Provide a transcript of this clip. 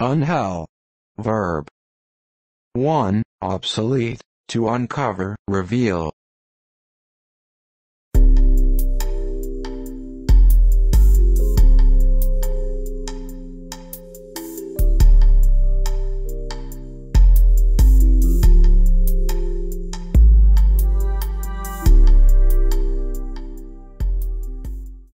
Unhell. Verb. 1. Obsolete, to uncover, reveal,